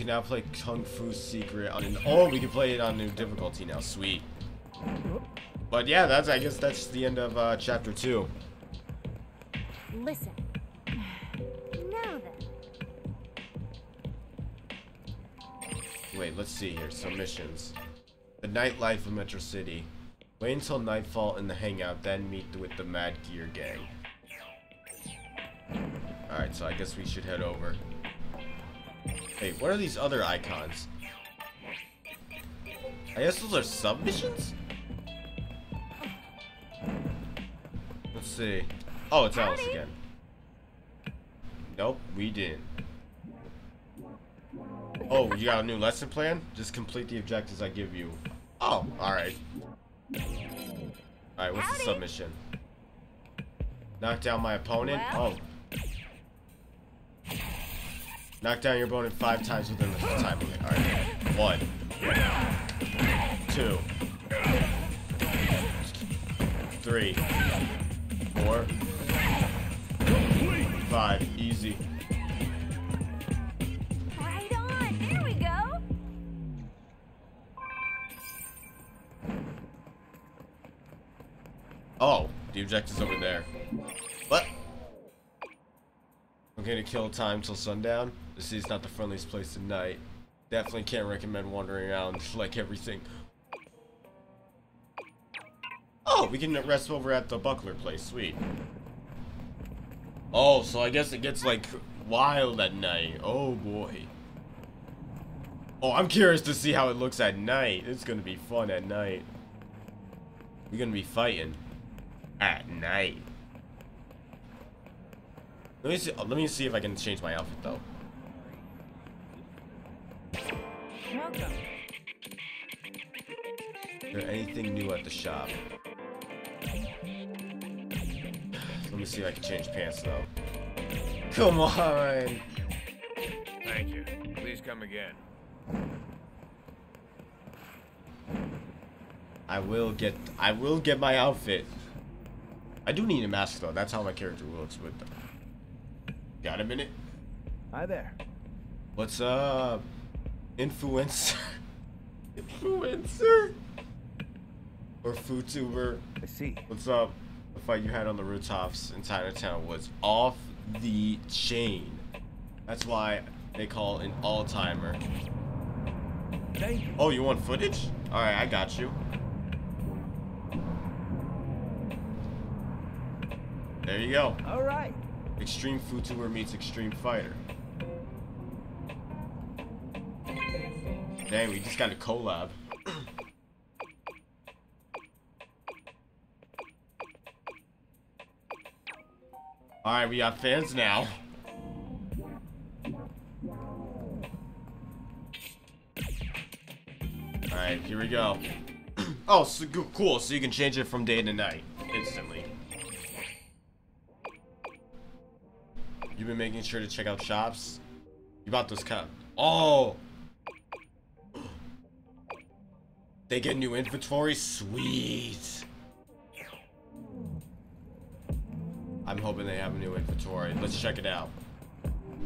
can now play Kung Fu Secret on an. Oh, we can play it on new difficulty now. Sweet. But yeah, that's. I guess that's the end of uh, chapter two. Listen. Now then. Wait, let's see here. Some missions. The nightlife of Metro City. Wait until nightfall in the hangout, then meet with the Mad Gear Gang. Alright, so I guess we should head over. Hey, what are these other icons? I guess those are submissions? Let's see. Oh, it's Alice again. Nope, we didn't. Oh, you got a new lesson plan? Just complete the objectives I give you. Oh, alright. Alright, what's the submission? Knock down my opponent? Well. Oh. Knock down your opponent five times within the time limit. Alright. One. Two. Three. Four. Five. Easy. Right on. There we go. Oh, the objective's over there. Okay to kill time till sundown. The city's not the friendliest place at night. Definitely can't recommend wandering around like everything. Oh, we can rest over at the Buckler place. Sweet. Oh, so I guess it gets like wild at night. Oh boy. Oh, I'm curious to see how it looks at night. It's gonna be fun at night. We're gonna be fighting at night. Let me see. Let me see if I can change my outfit though. Welcome. Is there anything new at the shop? Let me see if I can change pants though. Come on. Thank you. Please come again. I will get. I will get my outfit. I do need a mask though. That's how my character looks with them. Got a minute? Hi there. What's up? Influencer. Influencer. Or FooTuber. I see. What's up? The fight you had on the rooftops in Chinatown was off the chain. That's why they call an all-timer. Oh, you want footage? Alright, I got you. There you go. All Extreme FooTuber meets Extreme Fighter. Dang, we just got a collab. Alright, we got fans now. Alright, here we go. oh, so cool. So you can change it from day to night instantly. You've been making sure to check out shops. You bought those cup. Oh. They get new inventory. Sweet. I'm hoping they have a new inventory. Let's check it out.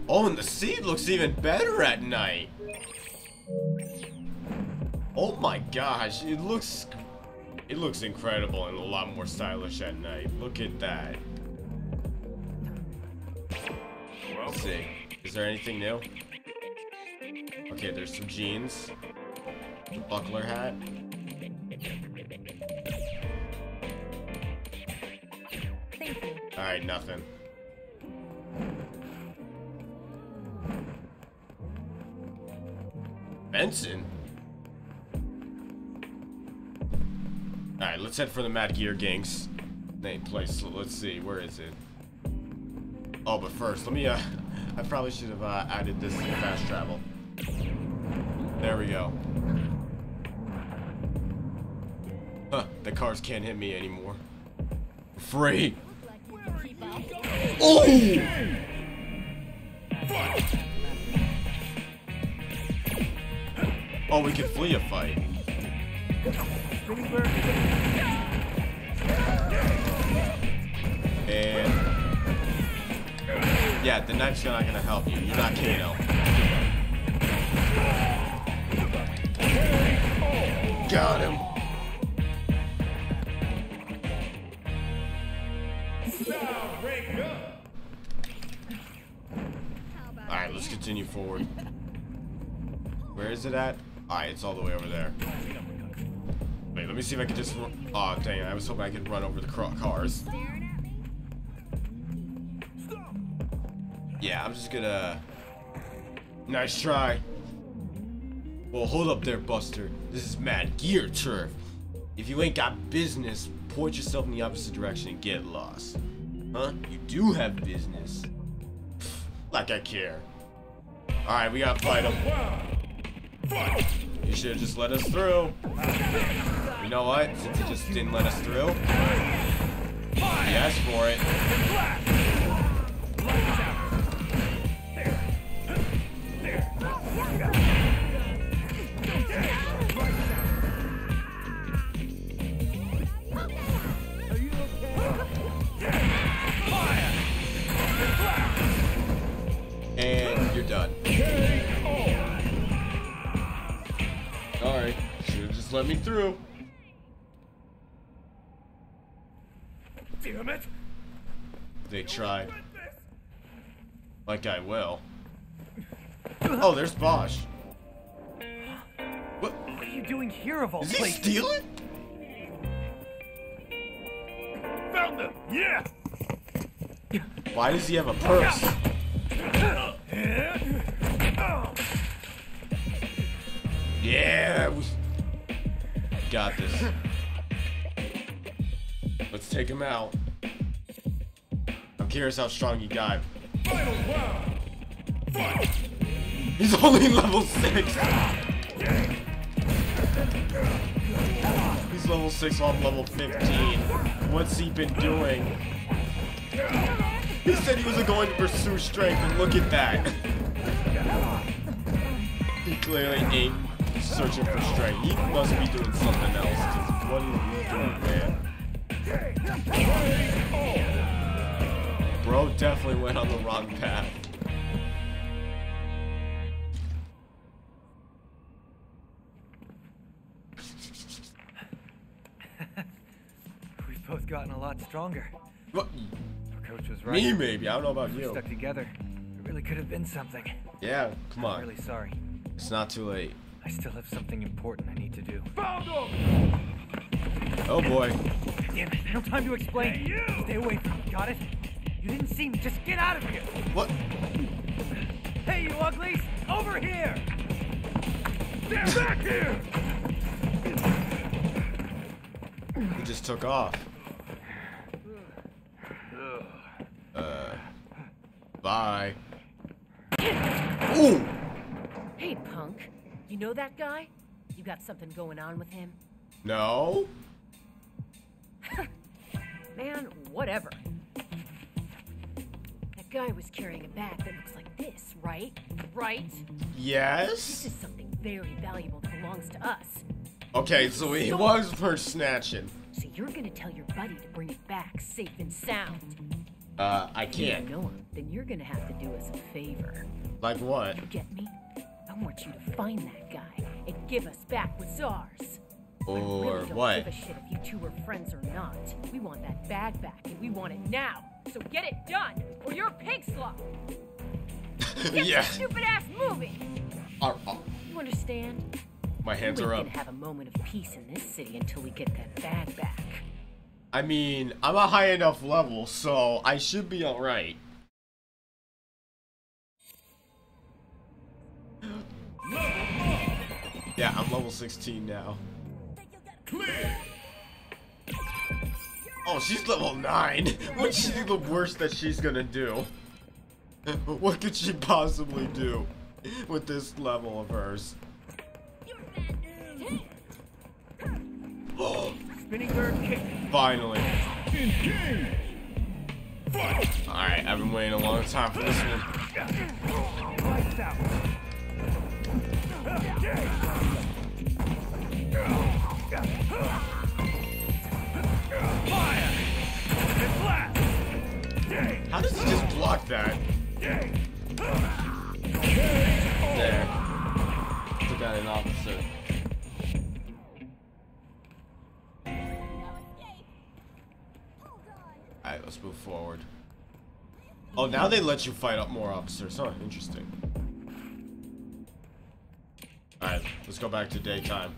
Oh, and the seed looks even better at night. Oh my gosh, it looks it looks incredible and a lot more stylish at night. Look at that. Let's see. Is there anything new? Okay, there's some jeans. A buckler hat. Alright, nothing. Benson? Alright, let's head for the Mad Gear Gang's name place. Let's see, where is it? Oh, but first, let me, uh, I probably should have, uh, added this fast travel. There we go. Huh, the cars can't hit me anymore. Free! Oh! Oh, we can flee a fight. And yeah, the knife's not gonna help you. You're not Kano. Got him. Alright, let's continue forward. Where is it at? Alright, it's all the way over there. Wait, let me see if I can just... Aw, dang. I was hoping I could run over the cars. Yeah, I'm just gonna... Nice try. Well, hold up there, Buster. This is Mad Gear Turf. If you ain't got business, point yourself in the opposite direction and get lost. Huh? You do have business. Like I care. Alright, we gotta fight him. You should have just let us through. You know what? Since he just didn't let us through, he asked for it. Let me through. Damn it! They tried. Like I will. Oh, there's Bosch. What? What are you doing here of all Is he places? stealing? Found them! Yeah! Why does he have a purse? Yeah, we got this. Let's take him out. I'm curious how strong he got. He's only level six. He's level six while I'm level 15. What's he been doing? He said he wasn't going to pursue strength, and look at that. He clearly ain't searching for strength. He must be doing something else. what are you doing, man? Bro definitely went on the wrong path. We've both gotten a lot stronger. What? Our coach was right. Me, maybe. I don't know about we you. stuck together. It really could have been something. Yeah, come on. I'm really sorry. It's not too late. I still have something important I need to do. Found them! Oh boy. Damn it, no time to explain. Hey, you! Stay away from me, got it? You didn't see me. Just get out of here. What? Hey, you uglies! Over here! They're back here! He just took off. Uh. Bye. Ooh! Hey, punk. You know that guy? You got something going on with him? No? Man, whatever. That guy was carrying a bag that looks like this, right? Right? Yes. This is something very valuable that belongs to us. Okay, so he was purse snatching. So you're gonna tell your buddy to bring it back safe and sound. Uh, I If you can't. know him, then you're gonna have to do us a favor. Like what? You get me? I want you to find that guy and give us back what's ours. I Or really don't what? give a shit if you two are friends or not. We want that bag back, and we want it now. So get it done, or you're a pig slop. Get yeah. stupid ass moving. Uh, uh, You understand? my hands we are up. gonna have a moment of peace in this city until we get that bag back. I mean, I'm a high enough level, so I should be alright. Yeah, I'm level 16 now. Oh, she's level 9. What's she the worst that she's gonna do? What could she possibly do with this level of hers? Finally. Alright, I've been waiting a long time for this one. How does he just block that? There. Took out an officer. Alright, let's move forward. Oh, now they let you fight up more officers, huh? Interesting. Alright, let's go back to daytime.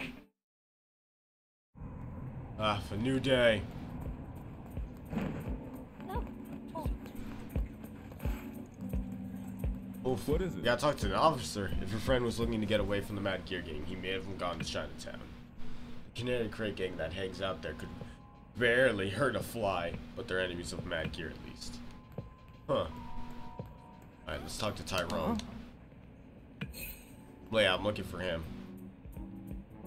Ah, a new day. No. Oh, Oof. What is it? You gotta talk to the officer. If your friend was looking to get away from the Mad Gear Gang, he may have gone to Chinatown. The Canary Crate Gang that hangs out there could barely hurt a fly, but they're enemies of Mad Gear at least. Huh. Alright, let's talk to Tyrone. Well, yeah, I'm looking for him.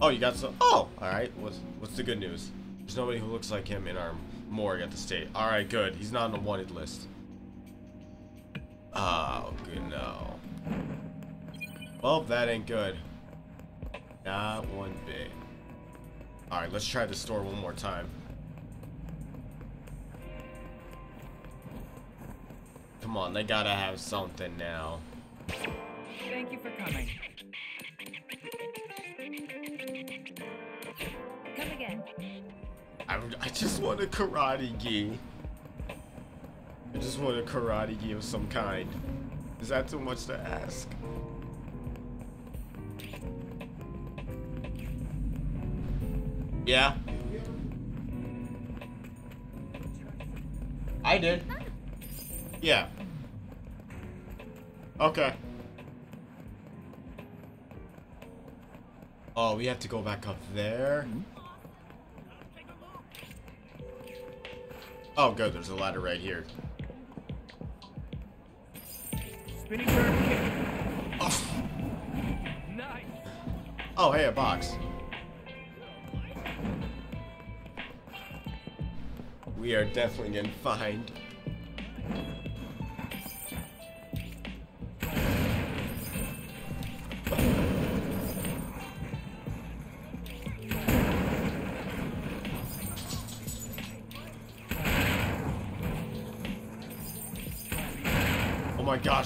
Oh, you got some. Oh, alright. What's, what's the good news? There's nobody who looks like him in our morgue at the state. Alright, good. He's not on the wanted list. Oh, good no. Well, that ain't good. Not one bit. Alright, let's try the store one more time. Come on, they gotta have something now. Thank you for coming. Again. I, I just want a karate gi. I just want a karate gi of some kind. Is that too much to ask? Yeah. I did. Yeah. Okay. Oh, we have to go back up there. Mm-hmm. Oh, good. There's a ladder right here. Spinning bird kick. Oh, Nice. oh hey, a box. We are definitely getting fined.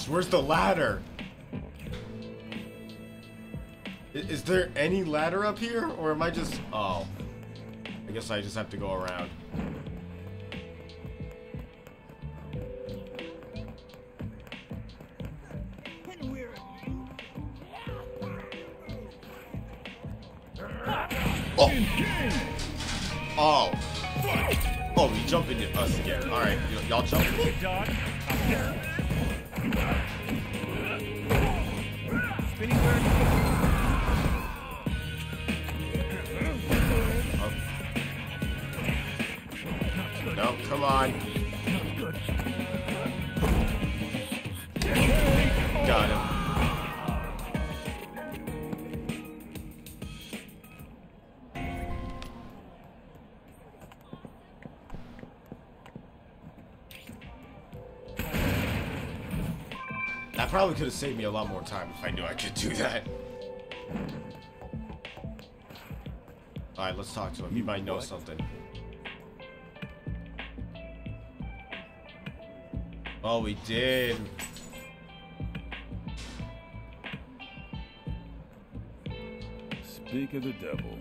Gosh, where's the ladder? I- Is there any ladder up here? Or am I just... Oh. I guess I just have to go around. Probably could have saved me a lot more time if I knew I could do that. Alright, let's talk to him. He might know something. Oh, we did. Speak of the devil.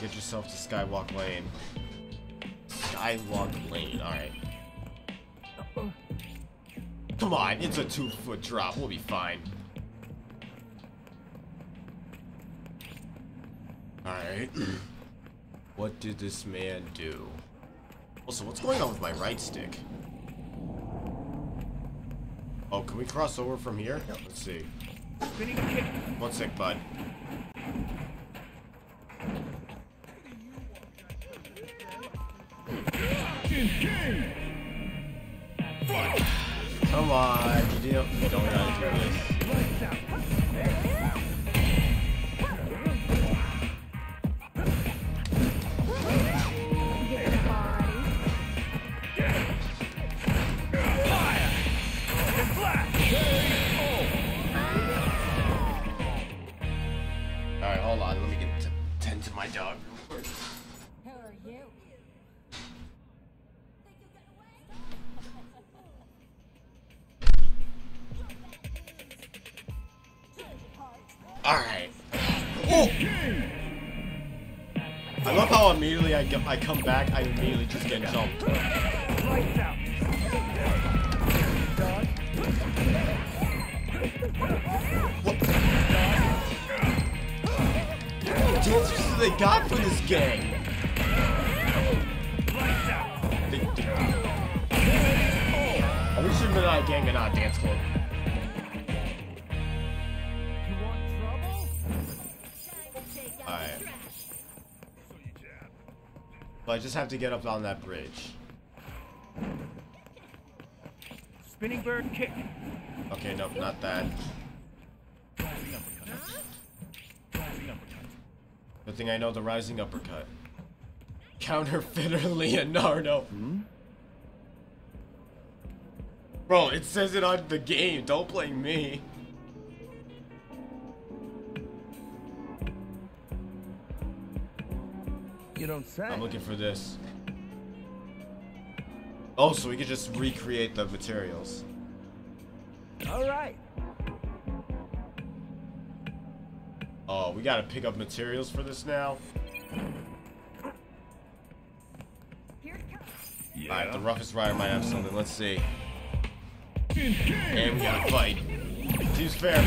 Get yourself to Skywalk Lane. Skywalk Lane, alright. Come on, it's a two foot drop. We'll be fine. Alright. what did this man do? Also, what's going on with my right stick? Oh, can we cross over from here? Let's see. One sec, bud. go, I come back, I immediately just get jumped. Lights out. What? Dodge. Dancers they got for this game. They, they, I wish you'd been on a gang and not dance club. But I just have to get up on that bridge. Spinning bird kick. Okay, nope, not that. Rising uppercut. Rising uppercut. Good thing I know the rising uppercut. Counterfeiter Leonardo. Bro, it says it on the game. Don't blame me. You don't say. I'm looking for this. Oh, so we could just recreate the materials. All right. Oh, we gotta pick up materials for this now. Here it comes. Alright, the roughest rider might have something. Let's see. Engage. And we gotta fight. Seems fair.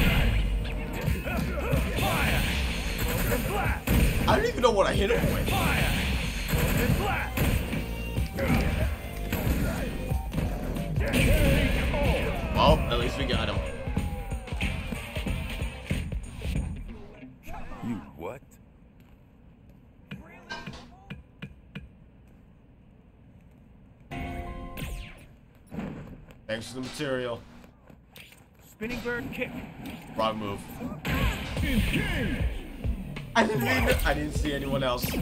Fire. And blast. I don't even know what I hit him with. Fire. And blast. Oh, at least we got him. You what? Thanks for the material. Spinning bird kick. Wrong move. I didn't even, I didn't see anyone else.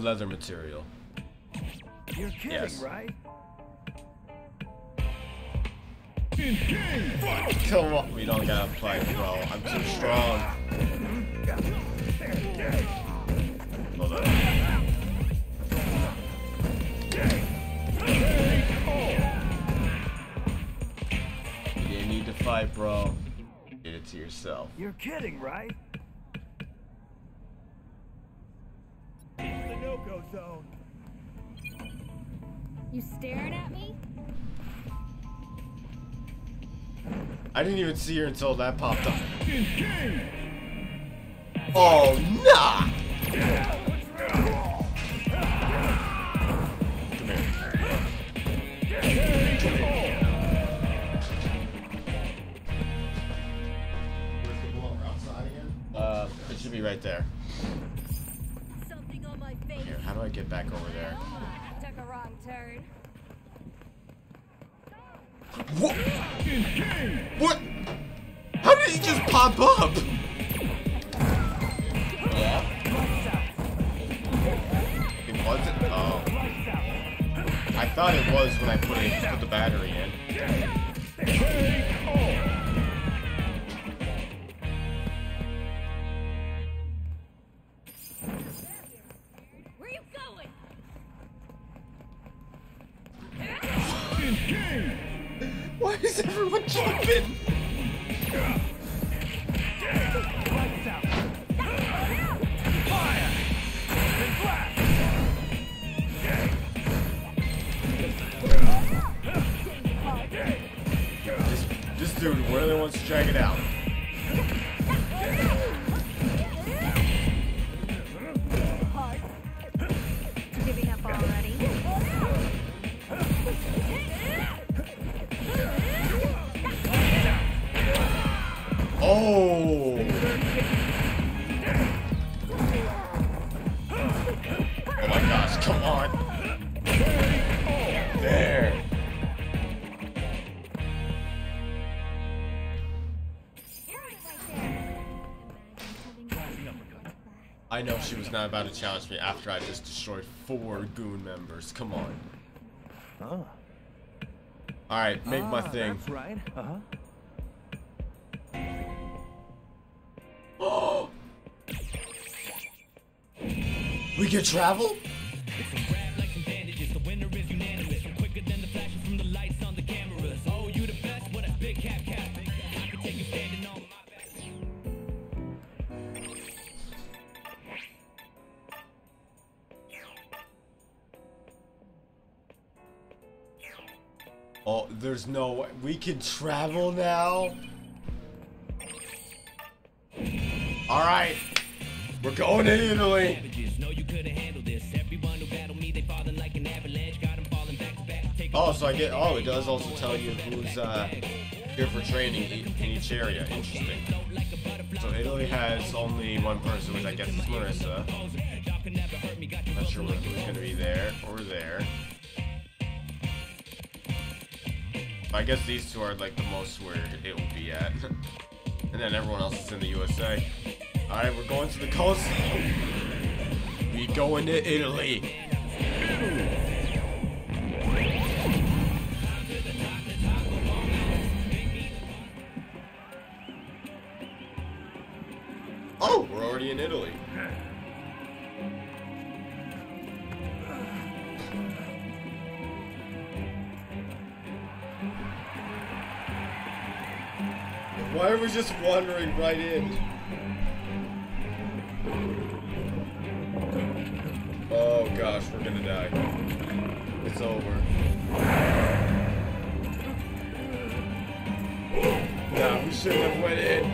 I'm looking for leather material. You're kidding, Yes. right? Come on. We don't gotta fight, bro. I'm too strong. Hold on. You didn't need to fight, bro. You did it to yourself. You're kidding, right? Zone. You staring at me? I didn't even see her until that popped up. Oh, nah! Come here. Come here. Uh, it should be right there. A. What? What? How did he just pop up? Yeah. It wasn't. Oh. I thought it was when I put it put the battery in. I know she was not about to challenge me after I just destroyed four goon members. Come on. Huh. Alright, make my Ah, thing. That's right. Uh huh. Oh! We can travel? There's no way. We can travel now? Alright. We're going to Italy. Oh, so I get. Oh, it does also tell you who's uh, here for training in each area. Interesting. So Italy has only one person, which I guess is Marisa. Not sure who's gonna be there or there. I guess these two are like the most where it will be at. and then everyone else is in the USA. Alright, we're going to the coast. We going to Italy. We just wandering right in? Oh gosh, we're gonna die. It's over. Nah, we shouldn't have went in.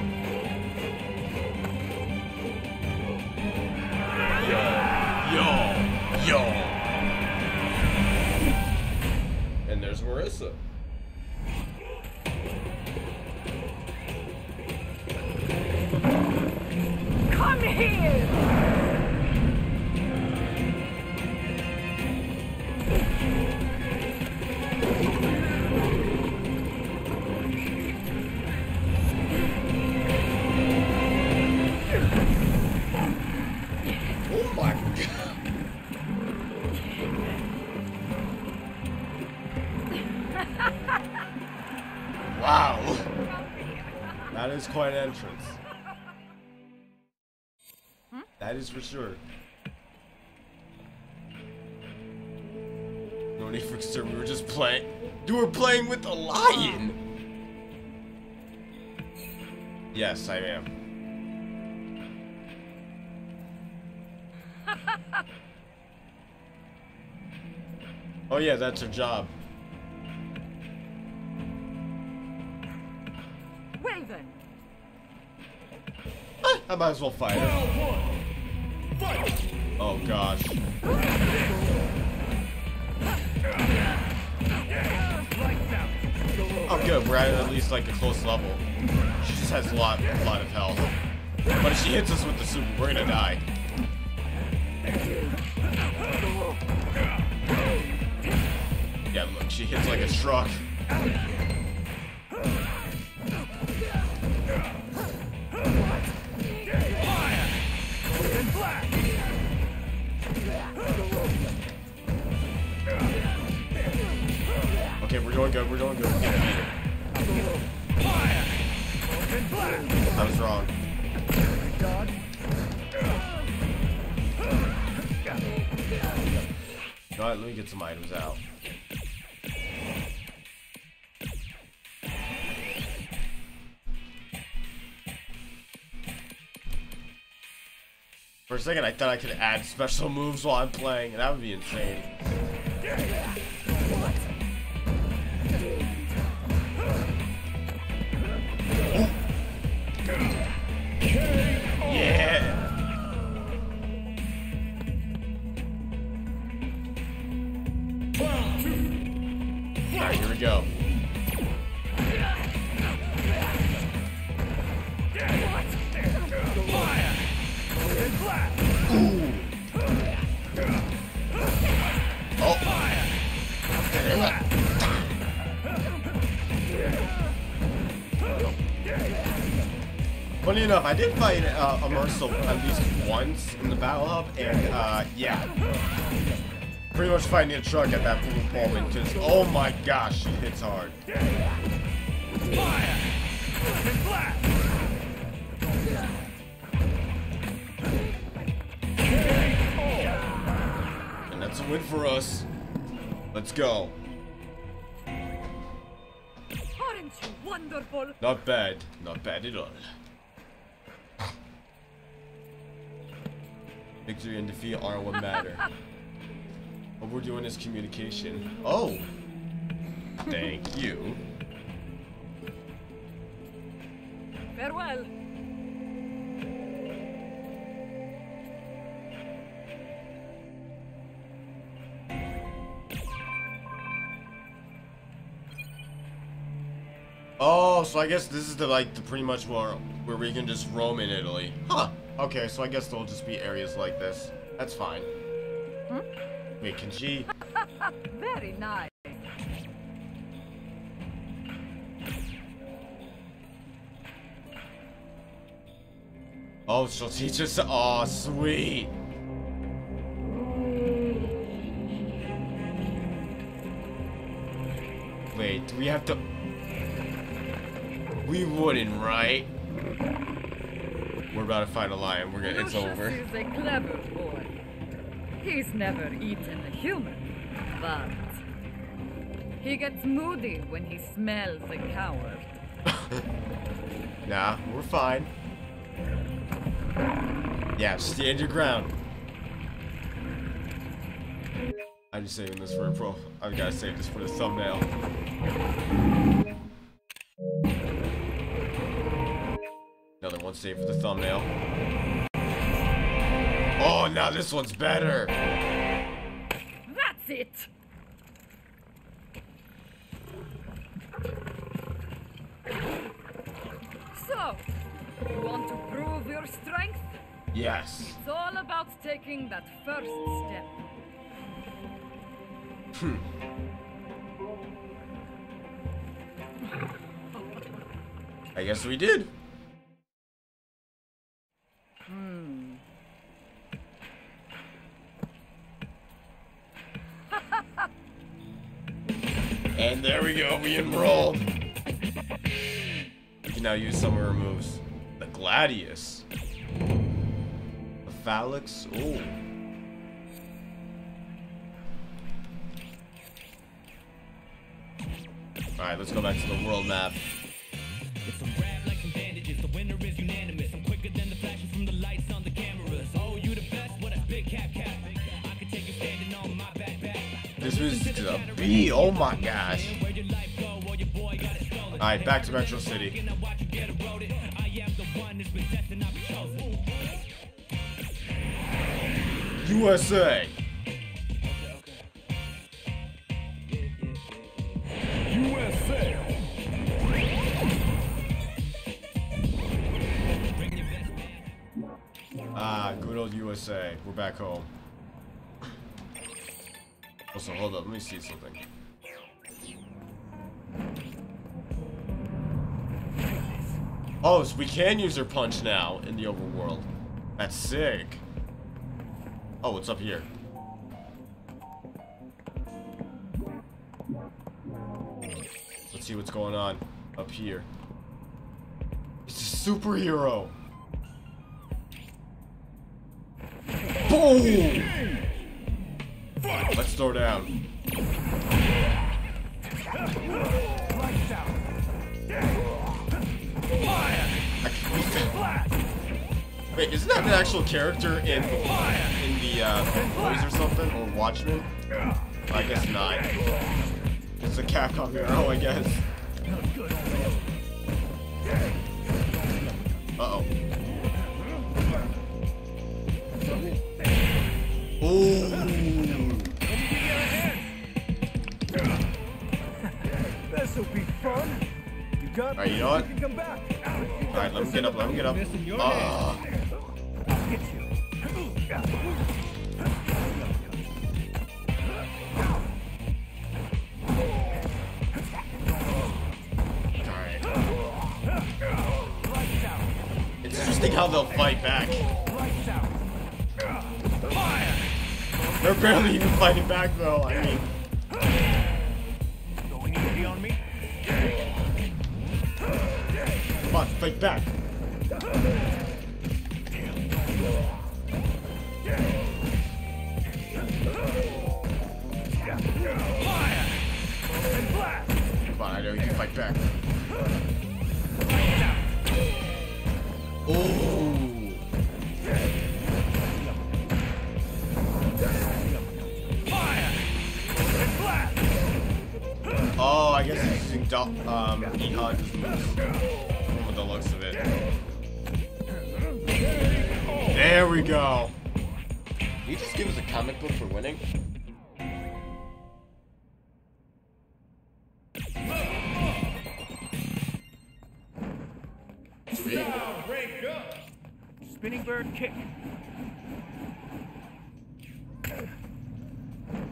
Yo, yo, yo. And there's Marisa. That is quite an entrance. Hmm? That is for sure. No need for concern, we were just playing. You were playing with a lion! Yes, I am. Oh yeah, that's her job. I might as well fight her. Oh gosh. Oh good, we're at at least like a close level. She just has a lot, a lot of health. But if she hits us with the super, we're gonna die. Yeah, look, she hits like a truck. Doing good, we're doing good. I was wrong. Alright, let me get some items out. For a second, I thought I could add special moves while I'm playing, and that would be insane. I did fight uh, Immersive at least once in the Battle Hub, and uh, yeah. pretty much fighting a truck at that moment because, oh my gosh, she hits hard. And! And that's a win for us. Let's go. Aren't you wonderful? Not bad. Not bad at all. Victory and defeat are what matter. what we're doing is communication. Oh! Thank you. Farewell. Oh, so I guess this is the like the pretty much where where we can just roam in Italy. Huh. Okay, so I guess there'll just be areas like this. That's fine. Hmm? Wait, can she? Very nice. Oh, she'll teach us. Oh, sweet. Wait, do we have to? We wouldn't, right? We're about to fight a lion. We're gonna. It's Lucius over. is a clever boy. He's never eaten a human, but he gets moody when he smells a coward. Nah, we're fine. Yeah, stand your ground. I'm just saving this for a pro. I've gotta save this for the thumbnail. One saved for the thumbnail. Oh, now this one's better. That's it! So, you want to prove your strength? Yes. It's all about taking that first step. Hmm. I guess we did. And there we go, we enrolled. We can now use some of her moves. The Gladius. The Phalanx. Ooh. Alright, let's go back to the world map. This was. Oh my gosh. Stolen. Alright, back to Metro City. USA. USA! Ah, good old USA. We're back home. Also, hold up. Let me see something. Oh, so we can use her punch now in the overworld. That's sick. Oh, what's up here? Let's see what's going on up here. It's a superhero. Boom! Let's throw down. Wait, isn't that an actual character in in the uh, Boys or something or Watchmen? I guess not. It's a Capcom hero, I guess. Uh oh. Ooh. Alright, you know what? Alright, let him get up, let him get up. Out! It's interesting how they'll fight back. They're barely even fighting back though. I mean, come on, Ehon's moves. From the looks of it. There we go. Did you just give us a comic book for winning? Sweet. Spinning bird kick.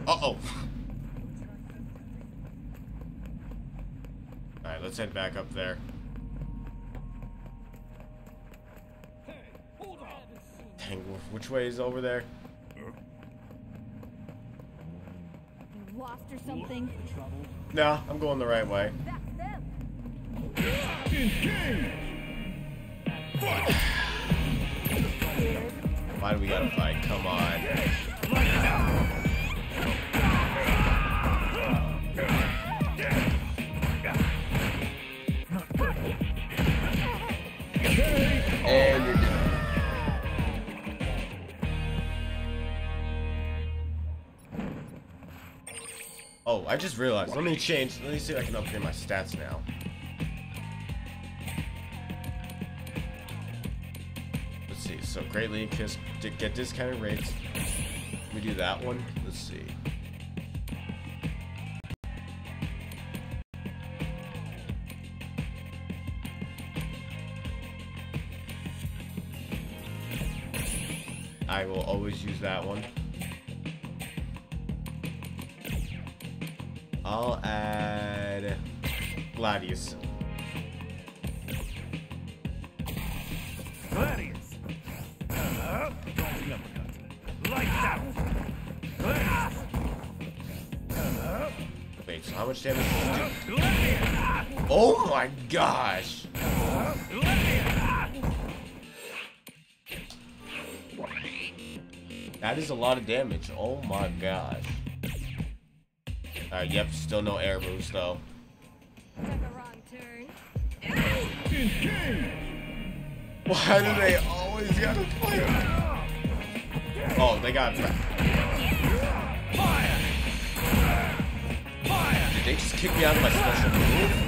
Uh-oh. Alright, let's head back up there. Dang, which way is over there? You lost or something? No, I'm going the right way. Why do we gotta fight? Come on. I just realized. Let me change. Let me see if I can upgrade my stats now. Let's see. So greatly increase to get discounted rates. We do that one. Let's see. I will always use that one. I'll add Gladius. Gladius. Uh. Lights out. Gladius. Wait, so how much damage does it do? Oh my gosh! That is a lot of damage. Oh my gosh. Alright, yep, still no air moves though. Took a wrong turn. Why do they always gotta fight? Oh, they got Fire. Fire. Did they just kick me out of my special move?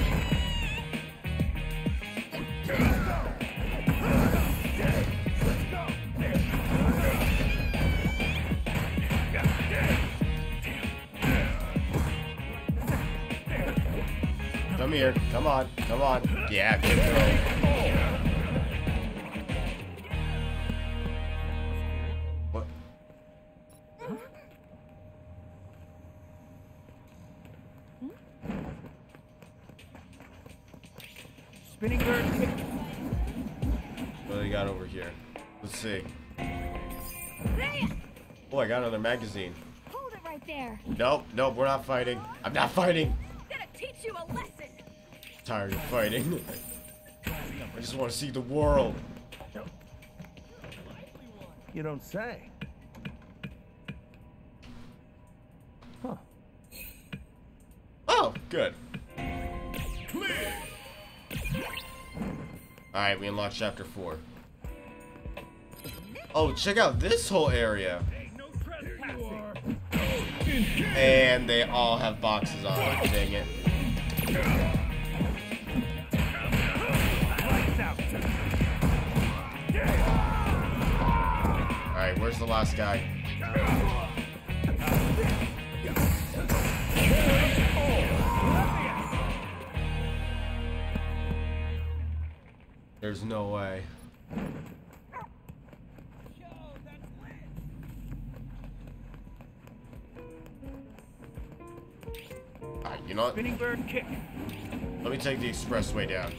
Come on. Come on. Yeah, good throw. What? Spinning bird. What do they got over here? Let's see. There! Oh, I got another magazine. Hold it right there. Nope, nope, we're not fighting. I'm not fighting. Tired of fighting. I just want to see the world. You don't say. Huh. Oh, good. Alright, we unlocked chapter 4. Oh, check out this whole area. And they all have boxes on. Dang it. Where's the last guy? There's no way. Alright, you know what? Spinning bird kick. Let me take the expressway down.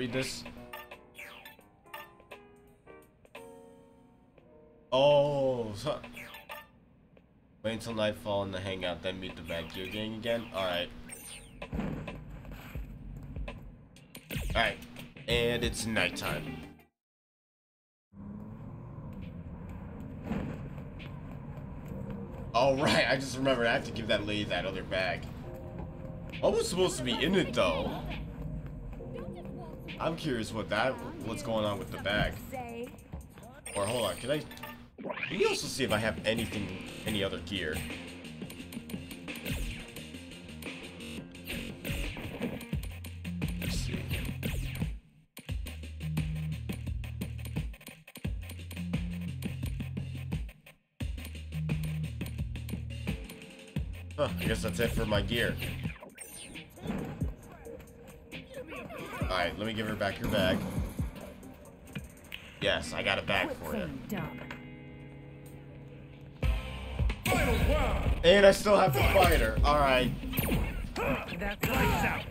Read this. Oh, wait until nightfall in the hangout, then meet the Mad Gear Gang again. Alright. Alright, and it's nighttime. All right, I just remembered I have to give that lady that other bag. What was supposed to be in it though? I'm curious what that what's going on with the bag. Or hold on, can I let me also see if I have anything any other gear. Huh, I guess that's it for my gear. Alright, let me give her back your bag. Yes, I got a bag for you. And I still have to fight her. Alright. That's lights out.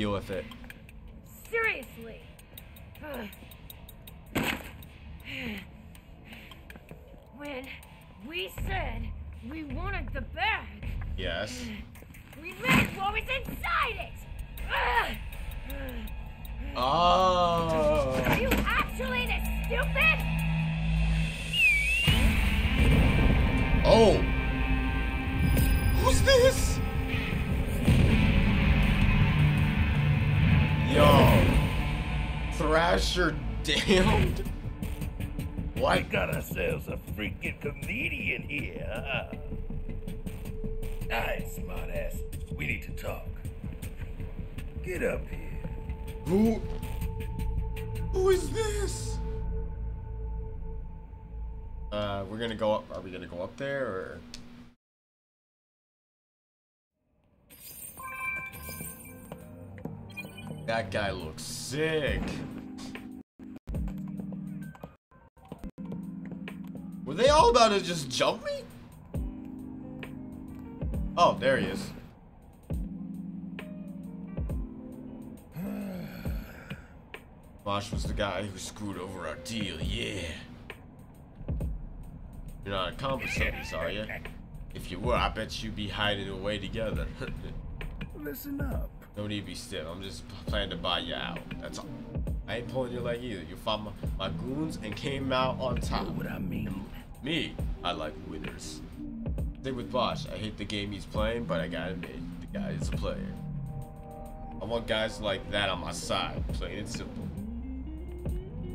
Deal with it. Thrasher damned. We got ourselves a freaking comedian here. Alright, smartass. We need to talk. Get up here. Who? Who is this? Uh, we're gonna go up. Are we gonna go up there or? That guy looks sick. Were they all about to just jump me? Oh, there he is. Mosh was the guy who screwed over our deal, yeah. You're not accomplice of this, are you? If you were, I bet you'd be hiding away together. Listen up. no need to be stiff. I'm just planning to buy you out. That's all. I ain't pulling your leg either. You fought my, my goons and came out on top. Know what I mean? Me, I like winners. Thing with Bosch, I hate the game he's playing, but I gotta admit, the guy is a player. I want guys like that on my side, plain and simple.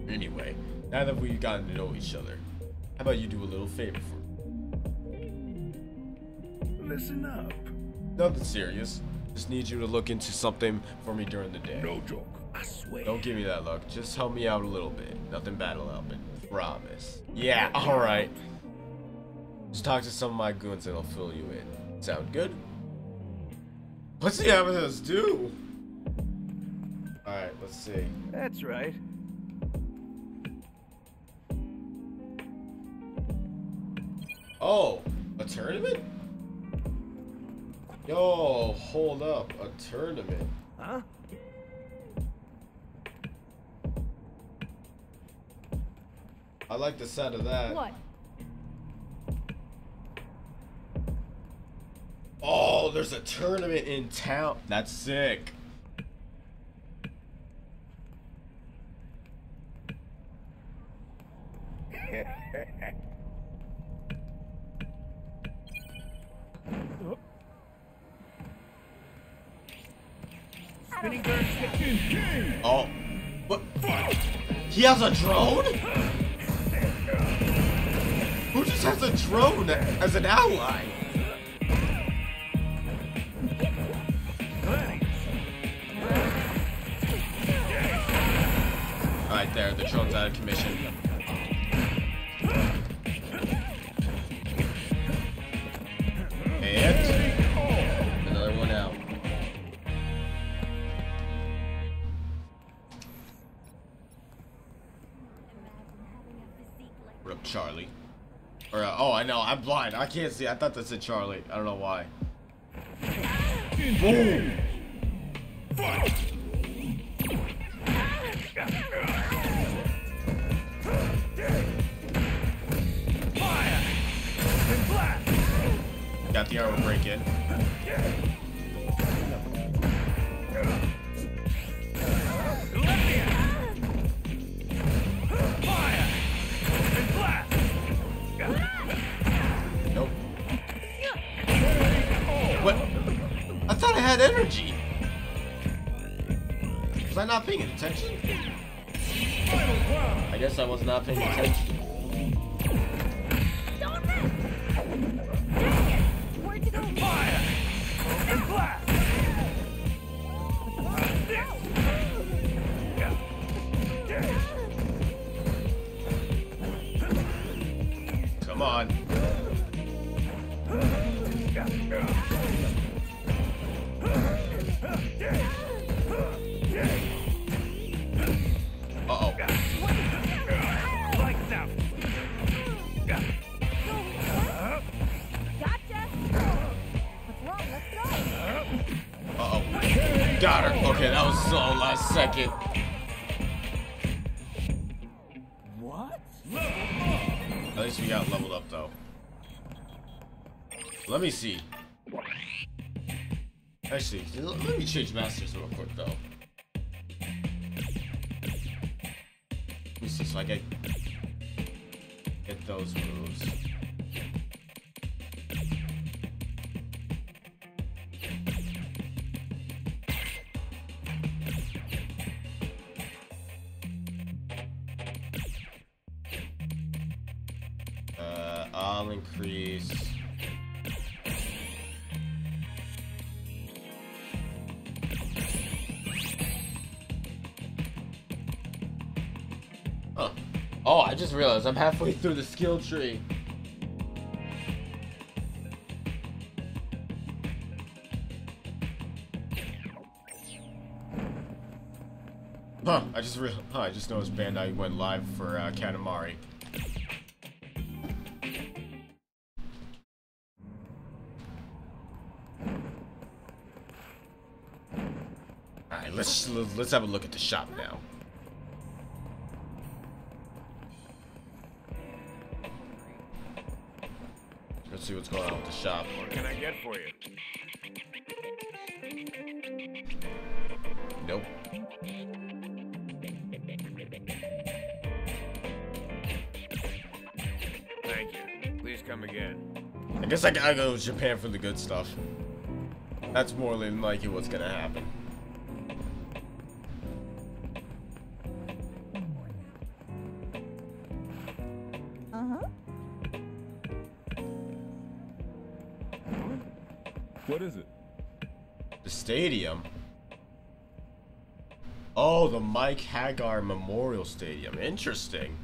Anyway, now that we've gotten to know each other, how about you do a little favor for me? Listen up. Nothing serious. Just need you to look into something for me during the day. No joke. I swear. Don't give me that look. Just help me out a little bit. Nothing bad will happen. Promise. Yeah, alright. Just talk to some of my goons and I'll fill you in. Sound good? What's he having us do? Alright, let's see. That's right. Oh, a tournament? Yo, hold up. A tournament. Huh? I like the sound of that. What? Oh, there's a tournament in town. That's sick. Spinning bird shit. Oh. What? He has a drone? Who just has a drone as an ally? Alright, there. The drone's out of commission. And oh, I know, I'm blind. I can't see. I thought that said Charlie. I don't know why. Boom! Got the armor break in. Had energy. Was I not paying attention? I guess I was not paying attention. Me see. Actually, let me change masters real quick, though. Let me see, so I get get those moves. Uh, I'll increase. I just realized I'm halfway through the skill tree. Huh, I just real huh, I just noticed Bandai went live for uh, Katamari. Alright, let's let's have a look at the shop now. See what's going on with the shop. What can I get for you? Nope. Thank you. Please come again. I guess I gotta go to Japan for the good stuff. That's more than likely what's gonna happen. Stadium. Oh, the Mike Haggar Memorial Stadium. Interesting.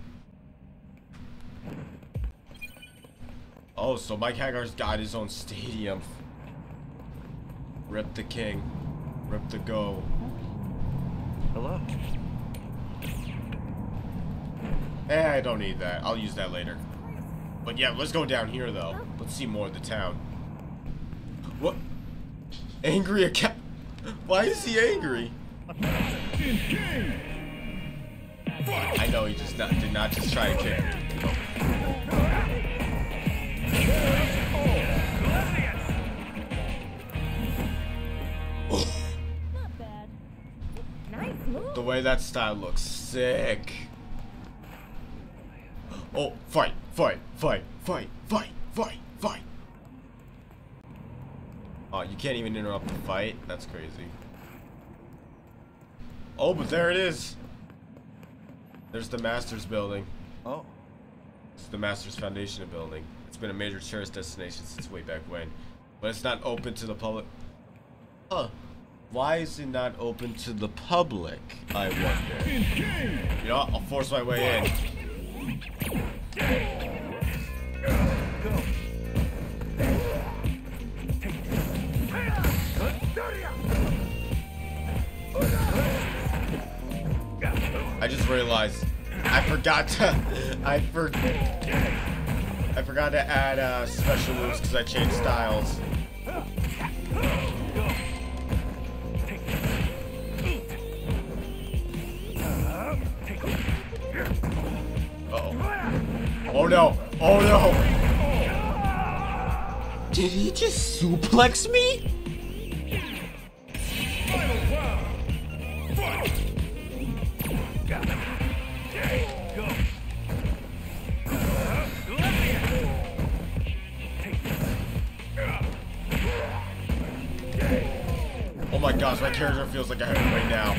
Oh, so Mike Haggar's got his own stadium. Rip the king. Rip the go. Hello. Eh, I don't need that. I'll use that later. But yeah, let's go down here though. Let's see more of the town. What? Angry account? Why is he angry? I know he just not, did not just try to kick. The way that style looks sick. Oh, fight, fight, fight, fight, fight, fight, fight. Oh, you can't even interrupt the fight? That's crazy. Oh, but there it is. There's the Masters building. Oh. It's the Masters Foundation building. It's been a major tourist destination since way back when. But it's not open to the public. Huh. Why is it not open to the public? I wonder. You know. I'll force my way in. I just realized I forgot to I for I forgot to add uh, special moves because I changed styles. Uh-oh. Oh no! Oh no! Did he just suplex me? Feels like a heavyweight now.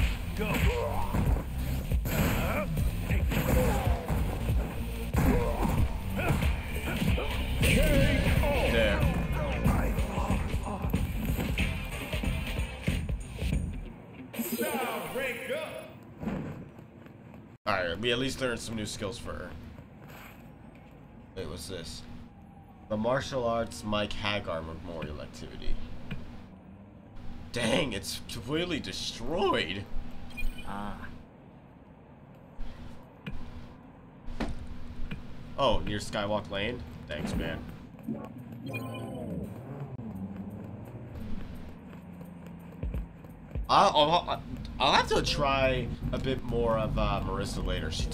There. Alright, we at least learned some new skills for her. Wait, what's this? The Martial Arts Mike Haggar Memorial Activity. Dang, it's completely destroyed. Ah. Oh, near Skywalk Lane? Thanks, man. I'll, I'll, I'll have to try a bit more of uh, Marisa later. She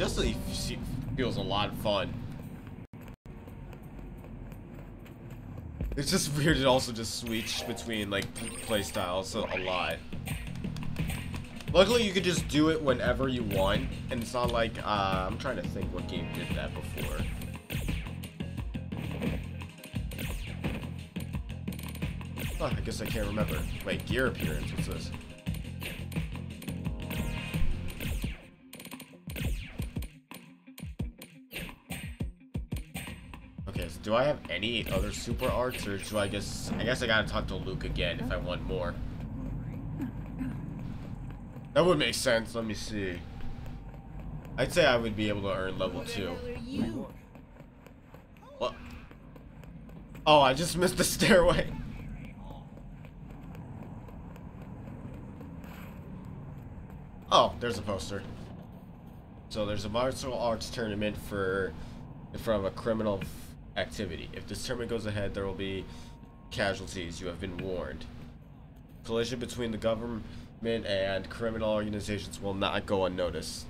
she feels a lot of fun. It's just weird to also just switch between like playstyles a lot. Luckily, you can just do it whenever you want, and it's not like uh, I'm trying to think what game did that before. Huh, I guess I can't remember. Wait, gear appearance. What's this? Do I have any other super arts, or do I guess I guess I gotta talk to Luke again if I want more. That would make sense. Let me see. I'd say I would be able to earn level two. What? Oh, I just missed the stairway. Oh, there's a poster. So there's a martial arts tournament for in front of a criminal activity. If this tournament goes ahead, there will be casualties. You have been warned. Collision between the government and criminal organizations will not go unnoticed.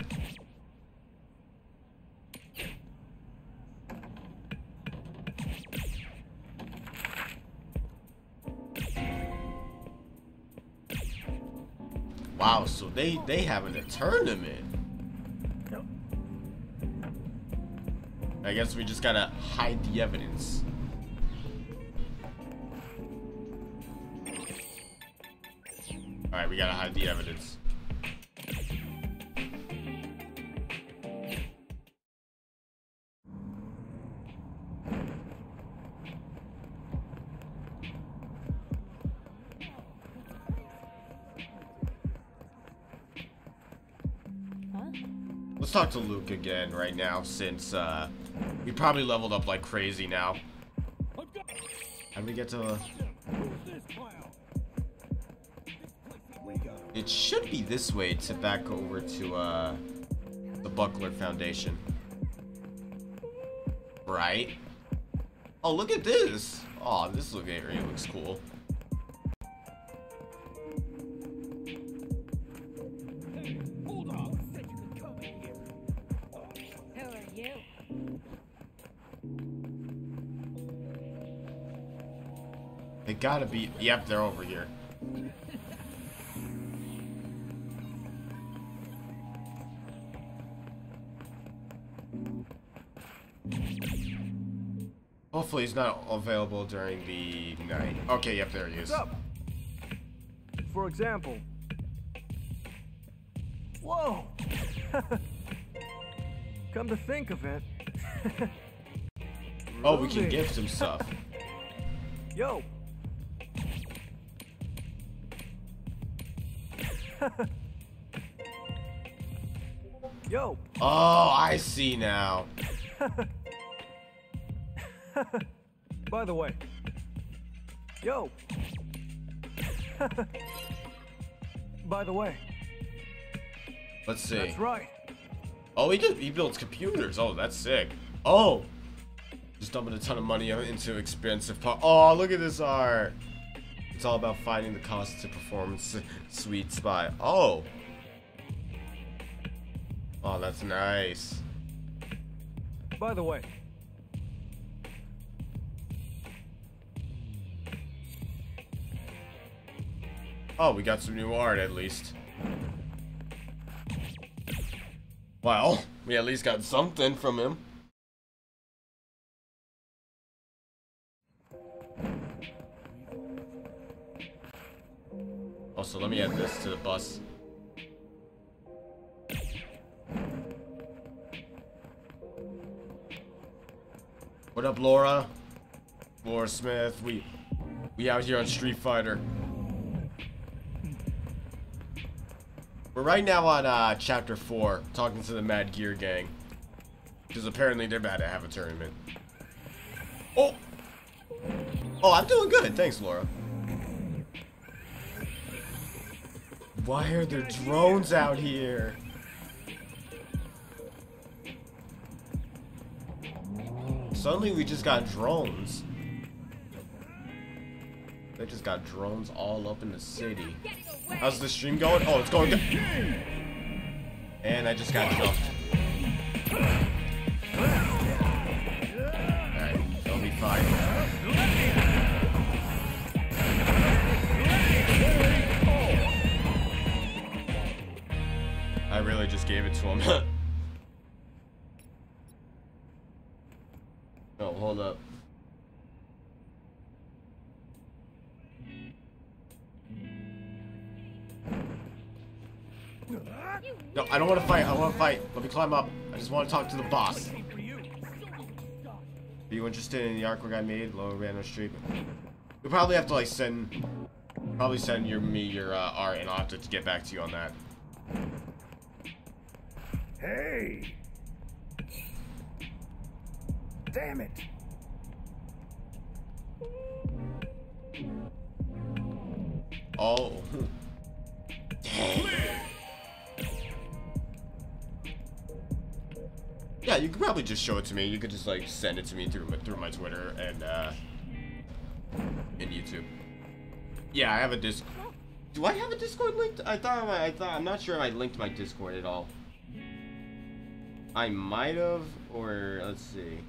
Wow, so they they having a tournament. I guess we just gotta hide the evidence. Alright, we gotta hide the evidence. Let's talk to Luke again right now since uh, we probably leveled up like crazy now. How do we get to... Uh... It should be this way to back over to uh, the Buckler Foundation. Right? Oh, look at this! Oh, this look area looks cool. Gotta be... Yep, they're over here. Hopefully he's not available during the night. Okay, yep, there he is. For example, Whoa! Come to think of it. Oh, we can gift him stuff. Yo! Oh, I see now. By the way. Yo! By the way, Let's see. that's right. Oh, he did. He builds computers. Oh, that's sick. Oh, just dumping a ton of money into expensive part. Oh, look at this art. It's all about finding the cost to performance sweet spot. Oh. That's nice. By the way, Oh, we got some new art at least. Well, we at least got something from him. Also, let me add this to the bus. What up, Laura? Laura Smith. We we out here on Street Fighter. We're right now on uh, chapter four, talking to the Mad Gear gang, because apparently they're about to have a tournament. Oh, oh, I'm doing good. Thanks, Laura. Why are there drones out here? Suddenly we just got drones. They just got drones all up in the city. How's the stream going? Oh, it's going good. And I just got jumped. I don't want to fight. I want to fight. Let me climb up. I just want to talk to the boss. Are you interested in the artwork I made? Low random street. We probably have to like send, probably send your me your uh, art, and I'll have to get back to you on that. Hey! Damn it! Oh. you could probably just show it to me. You could just like send it to me through my, through my Twitter and uh and YouTube. Yeah, I have a disc. Do I have a Discord linked? I thought I, I thought I'm not sure if I linked my Discord at all. I might have, or let's see.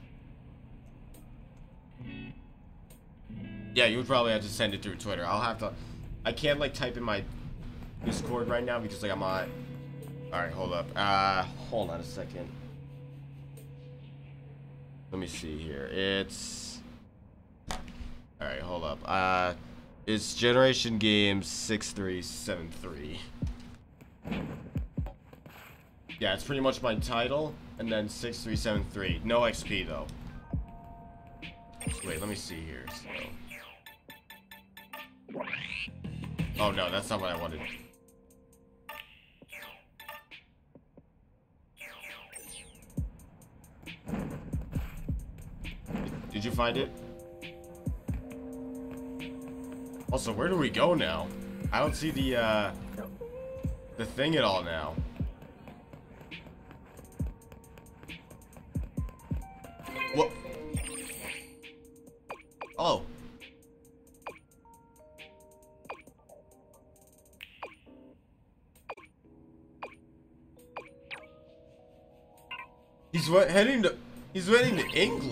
Yeah, you would probably have to send it through Twitter. I'll have to. I can't like type in my Discord right now because like I'm on. All right, hold up. Uh, hold on a second. Let me see here. It's. All right, hold up. Uh, it's Generation Games six three seven three. Yeah, it's pretty much my title, and then six three seven three. No XP though. Wait, let me see here. So. Oh no, that's not what I wanted. Did you find it? Also, where do we go now? I don't see the, uh, the thing at all now. What? Oh. He's heading to he's heading to England.